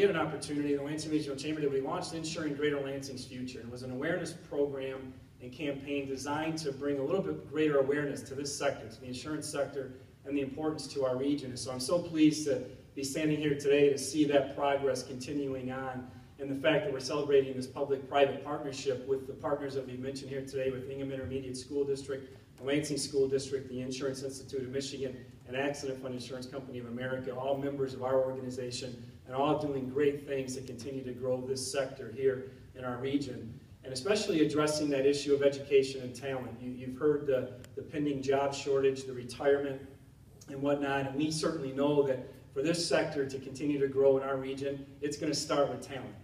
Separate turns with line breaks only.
we had an opportunity, the Lansing Regional Chamber did, we launched Insuring Greater Lansing's Future. It was an awareness program and campaign designed to bring a little bit greater awareness to this sector, to the insurance sector, and the importance to our region. And so I'm so pleased to be standing here today to see that progress continuing on and the fact that we're celebrating this public-private partnership with the partners that we've mentioned here today with Ingham Intermediate School District, the Lansing School District, the Insurance Institute of Michigan, and Accident Fund Insurance Company of America, all members of our organization, and all doing great things to continue to grow this sector here in our region. And especially addressing that issue of education and talent. You, have heard the, the pending job shortage, the retirement, and whatnot, and we certainly know that for this sector to continue to grow in our region, it's going to start with talent.